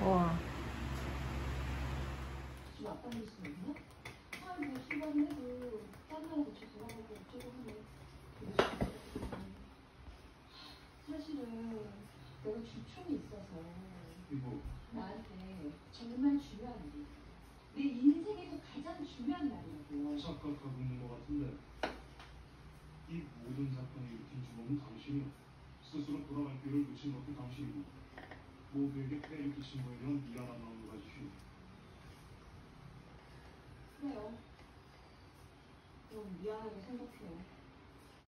하네. 사실은 내가 있어서 이거 나한테 정말 중요한 일. 내 인생에서 가장 중요한 날이라고. 착각하고 있는 것 같은데 이 모든 사건을 일으킨 주범은 당신이야. 스스로 돌아갈 길을 놓친 것도 당신이고 모두에게 폐를 끼친 거에 대한 미안한 마음을 가지시오. 그럼 미안하게 생각해요.